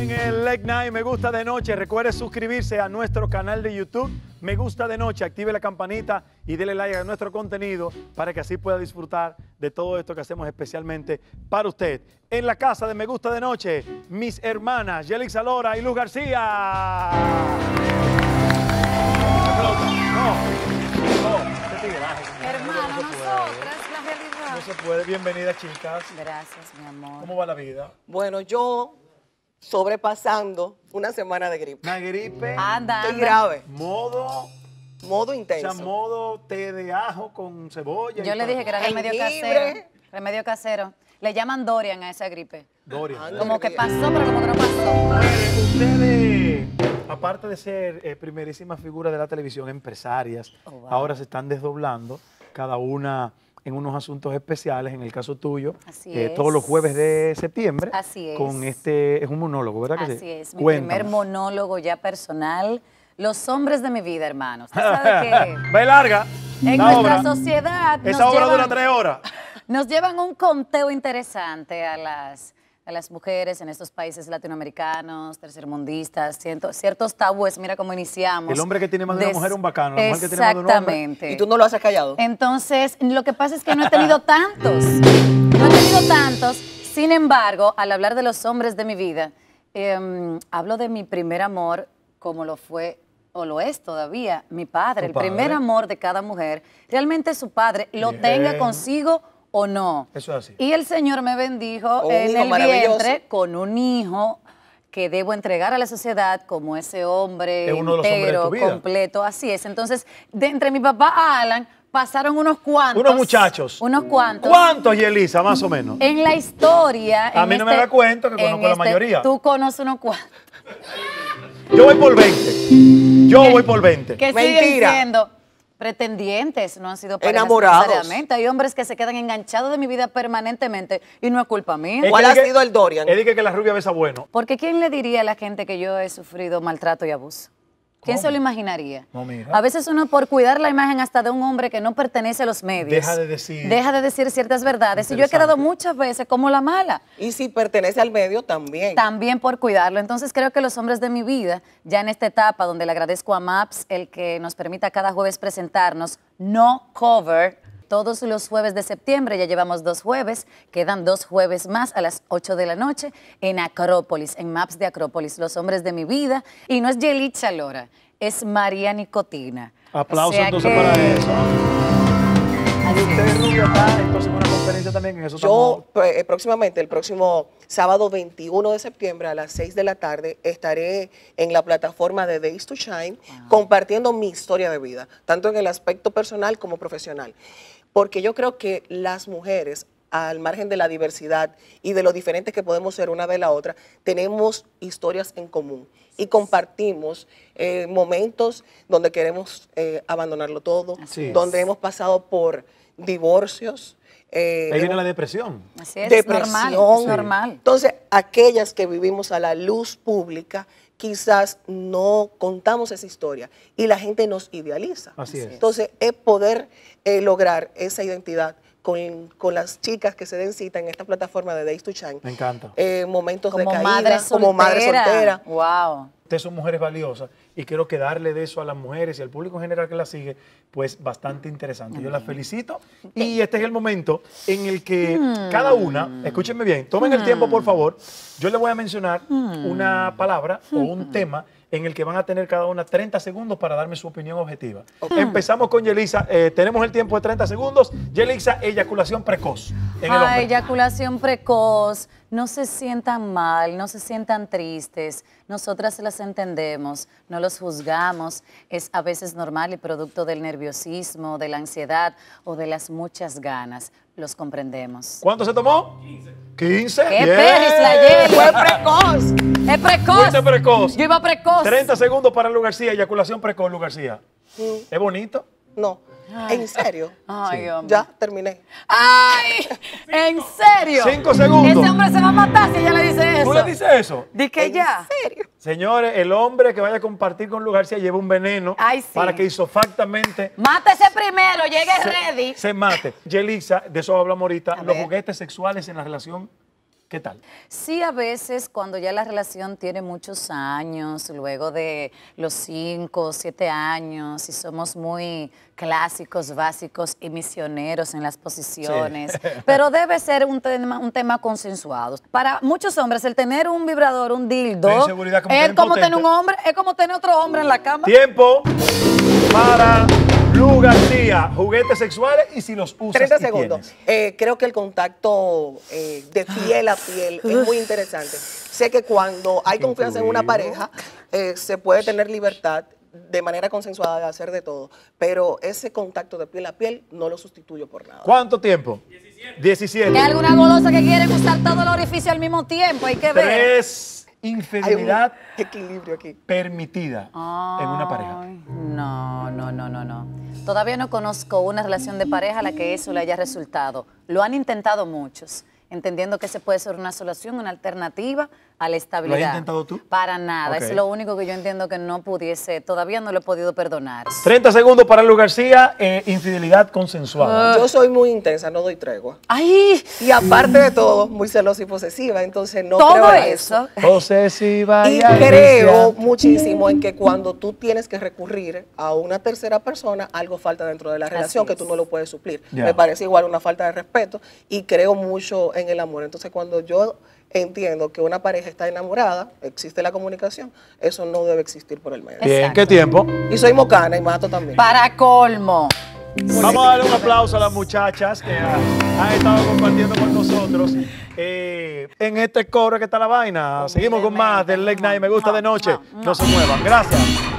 en el Late Night Me Gusta de Noche. Recuerde suscribirse a nuestro canal de YouTube Me Gusta de Noche. Active la campanita y dele like a nuestro contenido para que así pueda disfrutar de todo esto que hacemos especialmente para usted. En la casa de Me Gusta de Noche, mis hermanas Yelix Alora y Luz García. No. Hermana, nosotras, la realidad. No se puede. Bienvenida, chicas. Gracias, mi amor. ¿Cómo va la vida? Bueno, yo sobrepasando una semana de gripe. Una gripe. Anda, Estoy grave, Modo, modo o intenso. sea, modo té de ajo con cebolla. y Yo le dije que era remedio casero. Remedio casero. Le llaman Dorian a esa gripe. Dorian. Anda. Como que pasó, pero como que no pasó. Ustedes, aparte de ser eh, primerísimas figuras de la televisión, empresarias, Oh, wow. ahora se están desdoblando, cada una en unos asuntos especiales, en el caso tuyo, Así eh, es. todos los jueves de septiembre. Así es. Con este, es un monólogo, ¿verdad que sí? Así es, mi primer monólogo ya personal. Los hombres de mi vida, hermanos. Sabe que Va larga. en la nuestra obra. sociedad nos Esa obra llevan- dura tres horas. Nos llevan un conteo interesante a las, a las mujeres en estos países latinoamericanos, tercermundistas, ciento- ciertos tabúes. Mira cómo iniciamos. El hombre que tiene más de una mujer es un bacano, la mujer que tiene más de un hombre- Exactamente. Y tú no lo has callado. Entonces, lo que pasa es que no he tenido tantos. No he tenido tantos. Sin embargo, al hablar de los hombres de mi vida, em, hablo de mi primer amor como lo fue o lo es todavía mi padre. El padre. primer amor de cada mujer, realmente su padre, lo Bien. tenga consigo o no. Eso es así. Y el Señor me bendijo Con un en hijo el maravilloso. vientre con un hijo que debo entregar a la sociedad como ese hombre Es uno de los hombres de entero, completo, así es. Entonces, de entre mi papá a Alan pasaron unos cuantos. Unos muchachos. Unos cuantos. ¿Cuántos, Yelisa, más o menos? En la historia. A en mí no me este- da cuento que conozco la mayoría. Tú conoces unos cuantos. Yo voy por 20. Yo voy por 20. Que siguen Mentira. siendo pretendientes, no han sido parejas Enamorados. necesariamente. Hay hombres que se quedan enganchados de mi vida permanentemente y no es culpa mía. ¿Cuál ha sido el Dorian? De que, que la rubia besa bueno. Porque ¿quién le diría a la gente que yo he sufrido maltrato y abuso? ¿Quién ¿Cómo? se lo imaginaría? No, mira. A veces uno por cuidar la imagen hasta de un hombre que no pertenece a los medios. Deja de decir. Deja de decir ciertas verdades. Y yo he quedado muchas veces como la mala. Y si pertenece al medio, también. También por cuidarlo. Entonces creo que los hombres de mi vida, ya en esta etapa donde le agradezco a MAPS el que nos permita cada jueves presentarnos, no cover. Todos los jueves de septiembre, ya llevamos dos jueves, quedan dos jueves más a las 8 de la noche en Acrópolis, en Maps de Acrópolis, los hombres de mi vida. Y no es Yelitza Lora, es María Nicotina. Aplausos O sea entonces que- para eso. Y Así usted, es. rubia, está entonces en una conferencia también en eso Yo pues, eh, próximamente, el próximo sábado 21 de septiembre a las 6 de la tarde, estaré en la plataforma de Days to Shine compartiendo mi historia de vida, tanto en el aspecto personal como profesional. Porque yo creo que las mujeres, al margen de la diversidad y de lo diferentes que podemos ser una de la otra, tenemos historias en común y compartimos eh, momentos donde queremos eh, abandonarlo todo, Así es. donde hemos pasado por divorcios. eh, Ahí viene la depresión. Así es, es depresión. normal, es normal. Entonces, aquellas que vivimos a la luz pública, quizás no contamos esa historia y la gente nos idealiza. Así es. Entonces, es poder eh, lograr esa identidad con, con las chicas que se den cita en esta plataforma de Days to Shine. Me encanta. Eh, momentos de Como caída, madre soltera. como madre soltera. Wow. Ustedes son mujeres valiosas y quiero que darle de eso a las mujeres y al público en general que las sigue, pues bastante interesante. Yo las felicito y este es el momento en el que cada una, escúchenme bien, tomen el tiempo por favor, yo les voy a mencionar una palabra o un tema en el que van a tener cada una 30 segundos para darme su opinión objetiva. Empezamos con Yelisa, eh, tenemos el tiempo de 30 segundos. Yelisa, eyaculación precoz en el Ay, hombre. eyaculación precoz. No se sientan mal, no se sientan tristes. Nosotras las entendemos, no los juzgamos. Es a veces normal y producto del nerviosismo, de la ansiedad o de las muchas ganas. Los comprendemos. ¿Cuánto se tomó? 15. 15. ¡Qué perris la Yeli! ¡Fue precoz! ¡Es precoz! Fuiste precoz. Yo iba precoz. 30 segundos para Lu García, eyaculación precoz, Lu García. ¿Es bonito? No, en serio. Ay, hombre. Ya terminé. ¡Ay! ¿En serio? Cinco segundos. Ese hombre se va a matar si ella le dice eso. ¿Tú le dices eso? Di que ¿En ya. serio? Señores, el hombre que vaya a compartir con Lu García lleva un veneno Ay, sí. para que isofactamente Mátese primero, llegue ready. se mate. Yelisa, de eso hablamos ahorita, A los ver. juguetes sexuales en la relación ¿Qué tal? Sí, a veces cuando ya la relación tiene muchos años, luego de los cinco, siete años, y somos muy clásicos, básicos y misioneros en las posiciones, pero debe ser un tema, un tema consensuado. Para muchos hombres, el tener un vibrador, un dildo, es como tener un hombre, es como tener otro hombre en la cama. Tiempo para Lu García. Juguetes sexuales y si los usas 30 y segundos. Eh, creo que el contacto eh, de piel a piel es muy interesante. Sé que cuando hay confianza en una pareja, eh, se puede tener libertad de manera consensuada de hacer de todo, pero ese contacto de piel a piel no lo sustituyo por nada. ¿Cuánto tiempo? 17. Que hay alguna golosa que quieren usar todo el orificio al mismo tiempo, hay que ver. Tres. Hay un Infidelidad equilibrio aquí. permitida en una pareja. No, no, no, no, no. Todavía no conozco una relación de pareja a la que eso le haya resultado. Lo han intentado muchos, entendiendo que se puede ser una solución, una alternativa a la estabilidad. intentado tú? Para nada. Ok. Es lo único que yo entiendo que no pudiese, todavía no lo he podido perdonar. 30 segundos para Lu García. eh, infidelidad consensuada. Yo soy muy intensa, no doy tregua. ¡Ay! Y aparte de todo, muy celosa y posesiva, entonces no todo creo en eso. Posesiva Y y creo muchísimo en que cuando tú tienes que recurrir a una tercera persona, algo falta dentro de la relación que tú no lo puedes suplir. Me parece igual una falta de respeto y creo mucho en el amor. Entonces, cuando yo entiendo que una pareja está enamorada, existe la comunicación, eso no debe existir por el medio. Bien, Exacto. ¿qué tiempo? Y soy mocana y mato también. Para colmo. Vamos a darle un aplauso a las muchachas que han estado compartiendo con nosotros. Eh, en este coro que está la vaina. Seguimos con más del Late Night. Me gusta de noche. No se muevan. Gracias.